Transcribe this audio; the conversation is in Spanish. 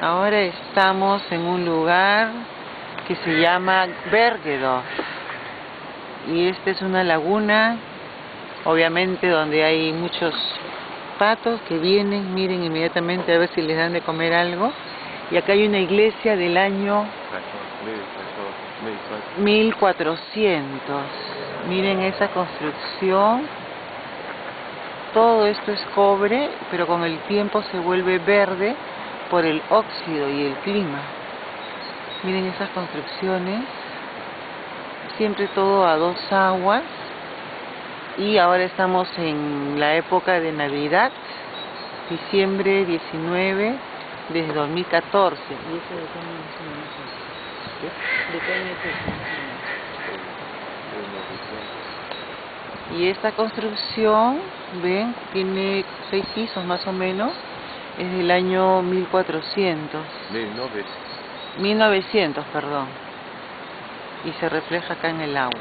Ahora estamos en un lugar que se llama Bergedorf. Y esta es una laguna, obviamente donde hay muchos patos que vienen, miren inmediatamente a ver si les dan de comer algo. Y acá hay una iglesia del año 1400. Miren esa construcción. Todo esto es cobre, pero con el tiempo se vuelve verde por el óxido y el clima. Miren esas construcciones. Siempre todo a dos aguas. Y ahora estamos en la época de Navidad, diciembre 19 desde 2014. ¿Y esta construcción, ven, tiene seis pisos más o menos, es del año 1400. 1900. 1900, perdón. Y se refleja acá en el agua.